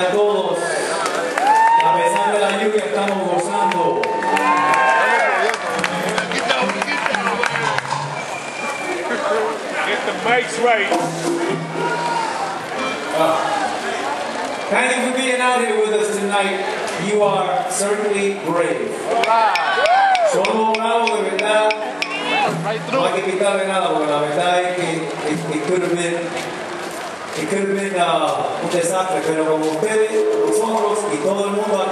a todos. A pesar de la lluvia estamos gozando. Get the mics right. Thank you for being out here with us tonight. You are certainly brave. Bravos de verdad. No hay que quitarle nada, porque la verdad es que it, it could have been, been uh, un desastre, pero como ustedes, nosotros y todo el mundo